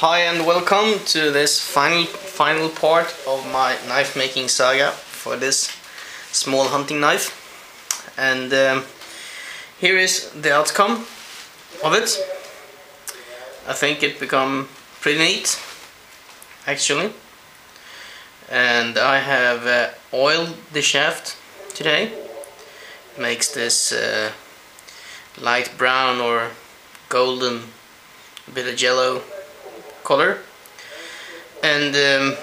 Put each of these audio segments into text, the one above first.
Hi and welcome to this final final part of my knife making saga for this small hunting knife. And um, here is the outcome of it. I think it become pretty neat actually. And I have uh, oiled the shaft today. Makes this uh, light brown or golden bit of yellow color. And um,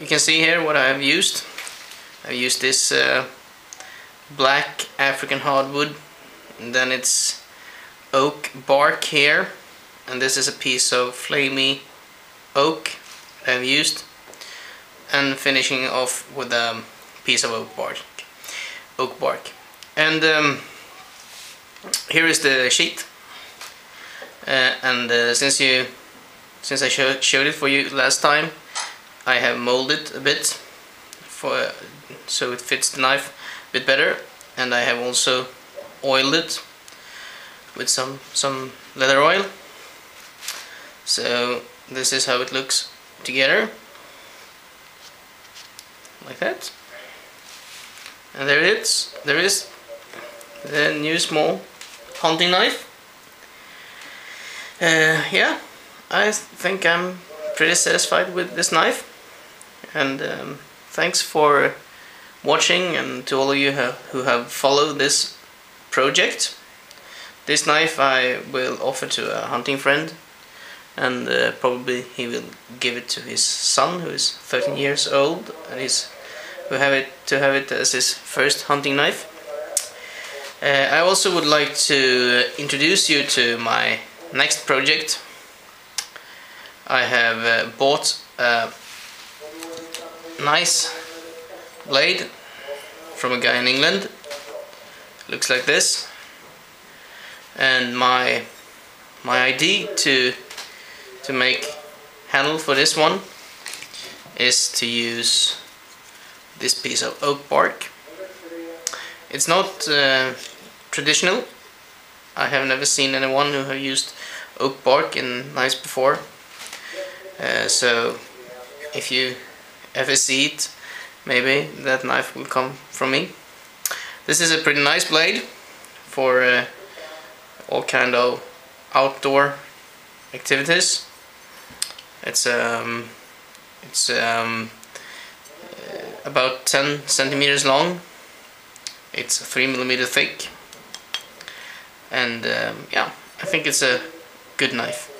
you can see here what I have used. I've used this uh, black African hardwood. And then it's oak bark here. And this is a piece of flamey oak I've used. And finishing off with a piece of oak bark. Oak bark. And um, here is the sheet. Uh, and uh, since you since I show, showed it for you last time I have molded a bit for so it fits the knife a bit better. And I have also oiled it with some some leather oil. So this is how it looks together. Like that. And there it is. There is the new small hunting knife. Uh, yeah I think I'm pretty satisfied with this knife and um, thanks for watching and to all of you who have followed this project. This knife I will offer to a hunting friend and uh, probably he will give it to his son who is 13 years old and is who have it to have it as his first hunting knife. Uh, I also would like to introduce you to my next project I have uh, bought a nice blade from a guy in England. Looks like this. And my my idea to to make handle for this one is to use this piece of oak bark. It's not uh, traditional. I have never seen anyone who have used oak bark in knives before uh, so if you ever see it maybe that knife will come from me. This is a pretty nice blade for uh, all kind of outdoor activities. It's um, it's um, uh, about 10 centimeters long. It's 3 millimeter thick. And um, yeah I think it's a good knife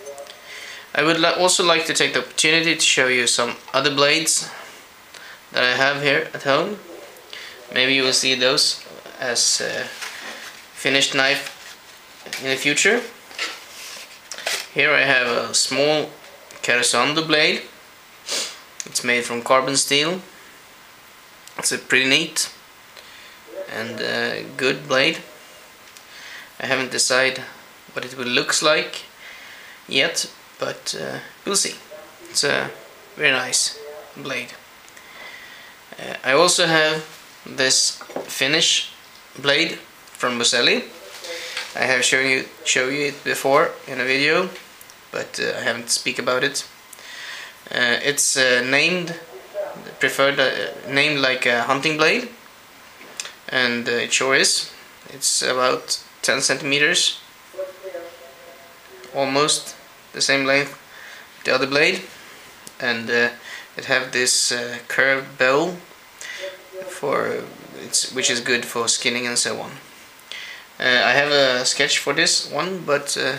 I would also like to take the opportunity to show you some other blades that I have here at home. Maybe you will see those as a finished knife in the future. Here I have a small Karesuando blade. It's made from carbon steel. It's a pretty neat and uh, good blade. I haven't decided what it will looks like yet but uh, we'll see. It's a very nice blade. Uh, I also have this Finnish blade from Roselli. I have shown you show you it before in a video, but uh, I haven't speak about it. Uh, it's uh, named preferred uh, named like a hunting blade, and it sure is. It's about 10 centimeters, almost the same length the other blade and uh, it have this uh, curved bowl for it's which is good for skinning and so on. Uh, I have a sketch for this one but uh,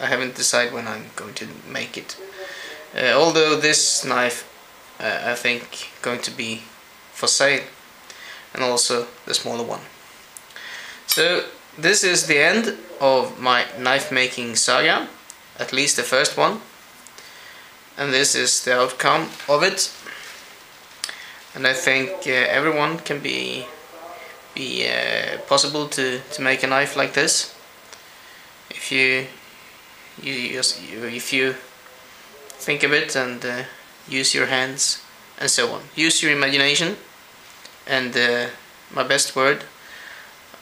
I haven't decided when I'm going to make it. Uh, although this knife I think going to be for sale and also the smaller one. So this is the end of my knife making saga at least the first one. And this is the outcome of it. And I think uh, everyone can be be uh, possible to, to make a knife like this. If you you just if you think a bit and uh, use your hands and so on. Use your imagination and uh, my best word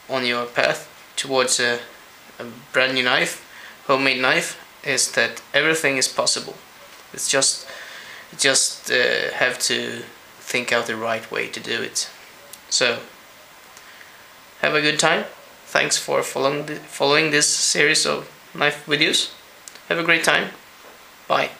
on your path towards a, a brand new knife homemade knife is that everything is possible. It's just just uh, have to think out the right way to do it. So have a good time. Thanks for following the, following this series of knife videos. Have a great time. Bye.